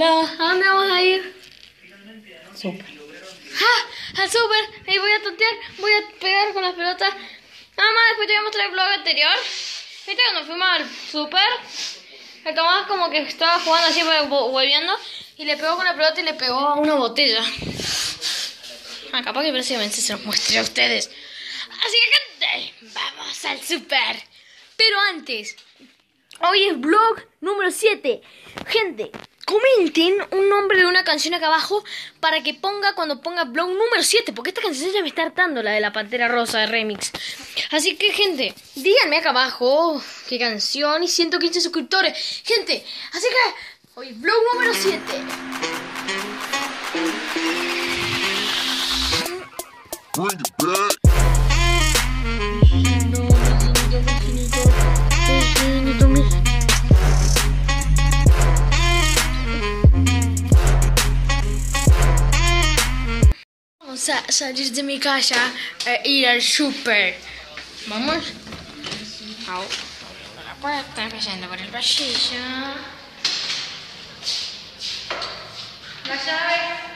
Hola, ¿a dónde vamos a ir? Súper. ¡Ah! ¡Al súper! Ahí voy a tontear, voy a pegar con las pelotas. Nada más, después te voy a mostrar el vlog anterior. ¿Viste cuando fuimos al súper? El Tomás como que estaba jugando así, vo- volviendo, y le pegó con la pelota y le pegó a una botella. Ah, capaz que próximamente se los muestre a ustedes. Así que, gente, vamos al súper. Pero antes, hoy es vlog número 7. Gente, comenten un nombre de una canción acá abajo para que ponga cuando ponga vlog número 7. Porque esta canción ya me está hartando, la de la Pantera Rosa de remix. Así que, gente, díganme acá abajo qué canción y 115 suscriptores. Gente, así que hoy vlog número 7. Bring it back. Salir de mi casa e ir al súper. Vamos. Au. Por la puerta, empezando por el pasillo. La llave.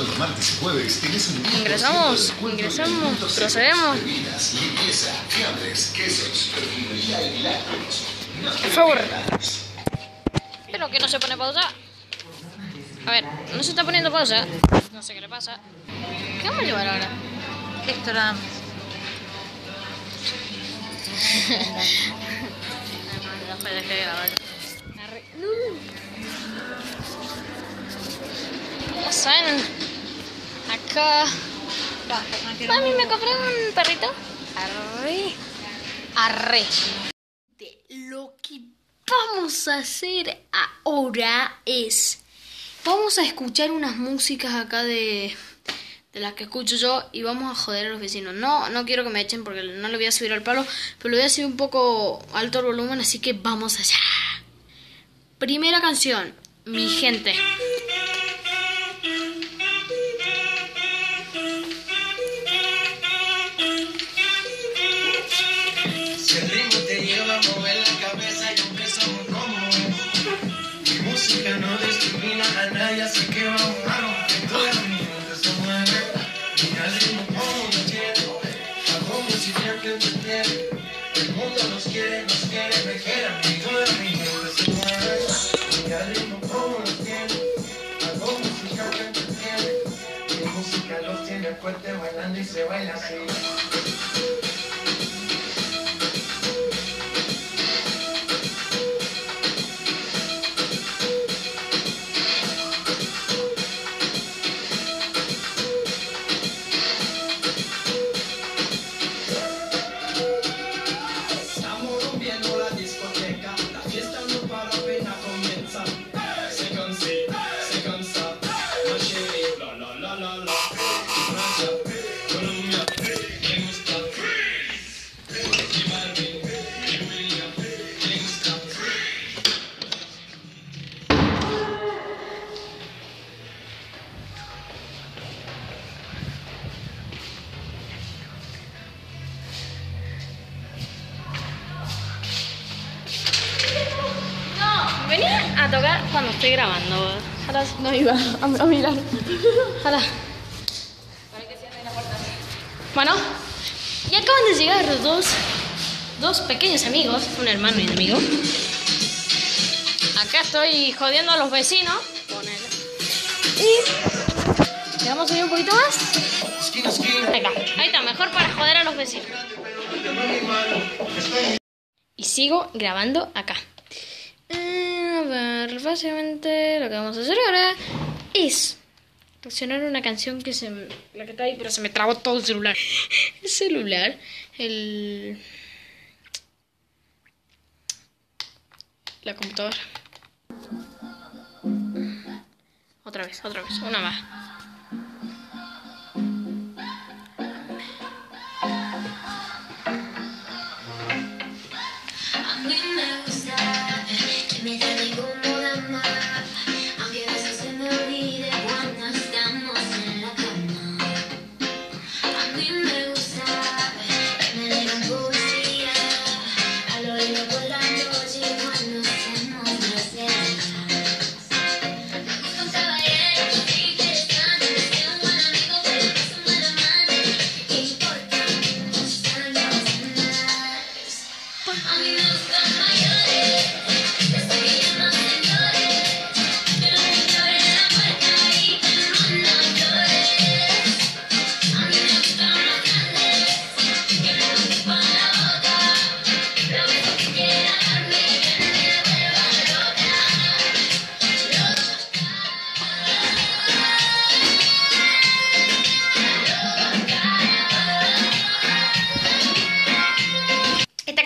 Los martes y jueves tienes un Ingresamos, ingresamos, procedemos. bebidas, limpieza, fiambres, quesos, perfumería y lácteos. No Por favor. Pero que no se pone pausa. A ver, no se está poniendo pausa. No sé qué le pasa. ¿Qué vamos a llevar ahora? Arre. Ya saben, acá. Mami, ¿me compré un perrito? Arre. Arre. De Lo que vamos a hacer ahora es. Vamos a escuchar unas músicas acá de. De las que escucho yo y vamos a joder a los vecinos. No, no quiero que me echen porque no le voy a subir al palo, pero le voy a subir un poco alto el volumen, así que vamos allá. Primera canción, mi gente. Bailando y se baila así. No iba a, a mirar. Ahora. Bueno, y acaban de llegar dos, dos pequeños amigos, un hermano y un amigo. Acá estoy jodiendo a los vecinos. Ponele. Y. ¿Le vamos a subir un poquito más? Acá. Ahí está, mejor para joder a los vecinos. Y sigo grabando acá. Ver, básicamente lo que vamos a hacer ahora es reaccionar una canción que se la que está ahí, pero se me trabó todo el celular. El celular, el la computadora. Otra vez, otra vez, una más.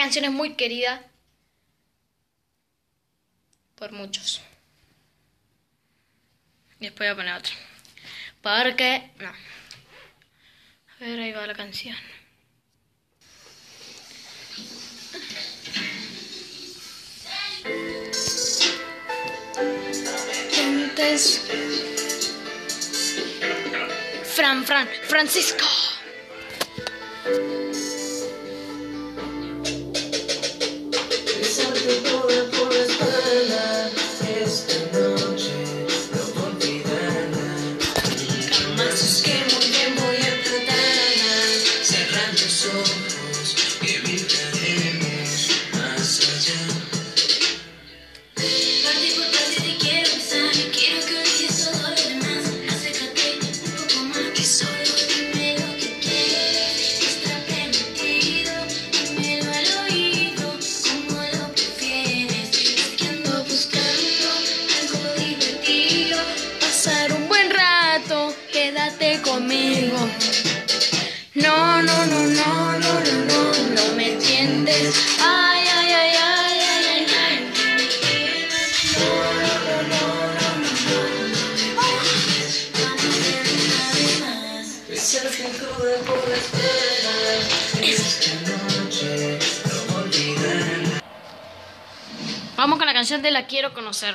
Canción es muy querida por muchos. Y después voy a poner otra. Porque. No. A ver, ahí va la canción. Entonces. Fran, Fran, Francisco. Conmigo. No, no, no, no, no, no, no, no me entiendes. Ay, ay, ay, ay, ay, ay, ay. Por la olvidarla. Vamos con la canción de La Quiero Conocer.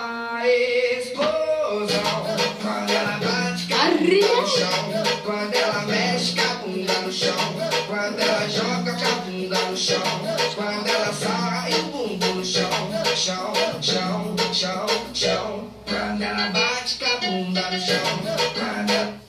chão. Quando ela mexe com a bunda no chão. Quando ela joga com a bunda no chão. Quando ela sai o bumbum no chão. Chão, chão, chão, chão. Quando ela bate com a bunda no chão. Quando ela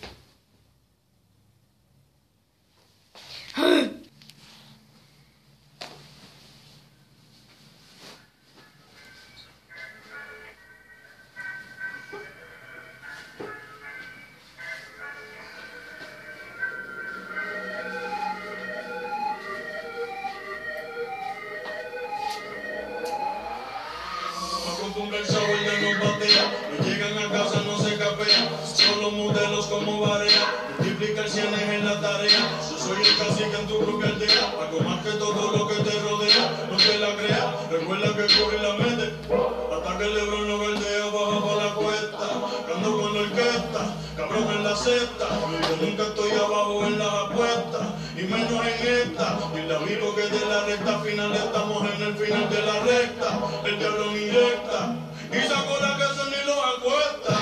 en las apuestas, y menos en esta, y la amigo que de la recta final estamos en el final de la recta, el diablo me inyecta, y sacó la que se ni lo acuesta,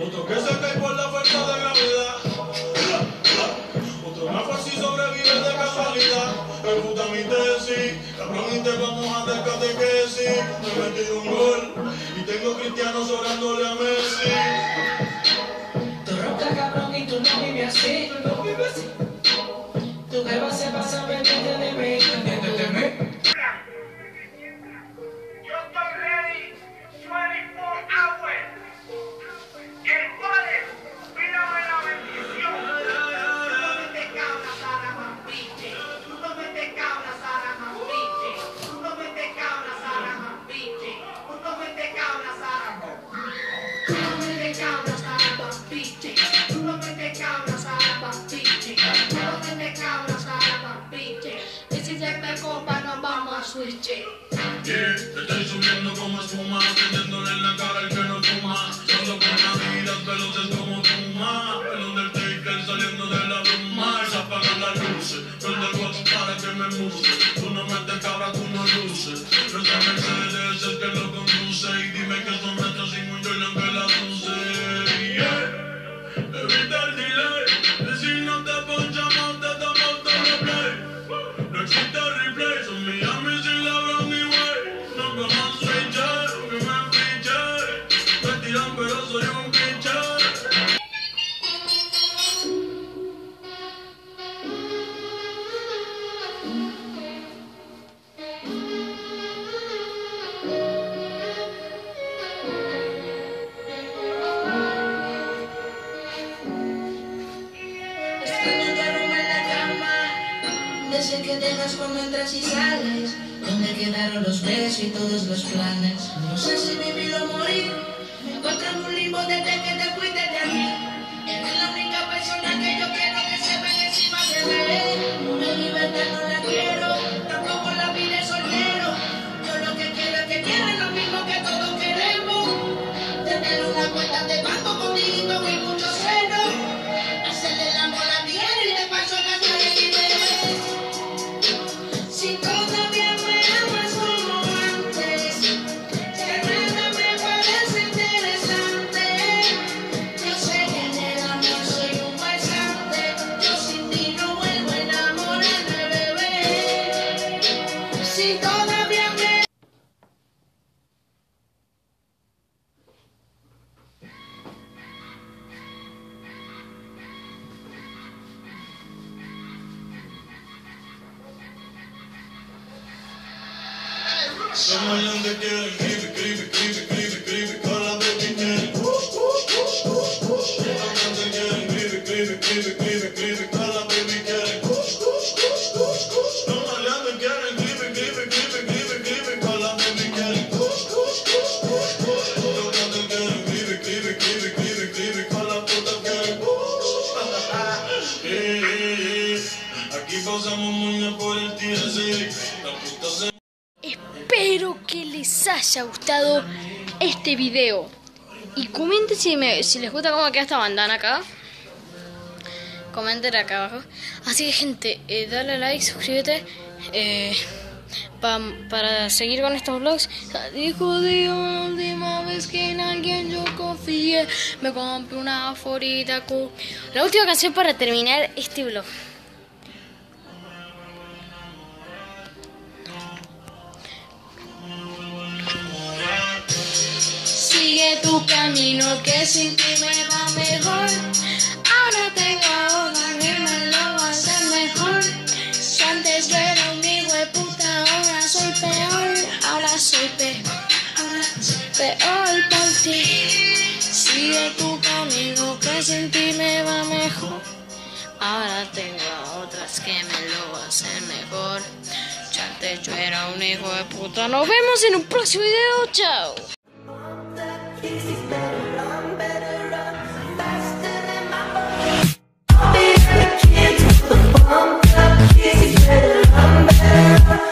otro que se cae por la fuerza de gravedad, otro más fácil sobrevive de casualidad, refuta mi tesis, cabrón y te vamos a dar catequesis, me metido un gol, y tengo cristianos orándole a Messi. Tú no vives así, no vives así. Tu jeva se pasa pendiente Yeah, estoy subiendo como espuma, prendiéndole en tiran, pero soy un cama, desde que dejas cuando entras y sales, donde quedaron los besos y todos los planes. Espero que les haya gustado este video. Y comenten si, me- si les gusta cómo queda esta bandana acá. Comenten acá abajo. Así que gente, eh, dale like, suscríbete. eh, pa- para seguir con estos vlogs. Dijo de última vez que en alguien yo confié. Me compré una forita La última canción para terminar este vlog. Sigue tu camino que sin ti me va mejor. Ahora tengo Soy peor. Por ti. Sigue tu camino que sin ti me va mejor. Ahora tengo a otras que me lo hacer mejor. Antes yo era un hijo de puta. Nos vemos en un próximo video. Chao. Faster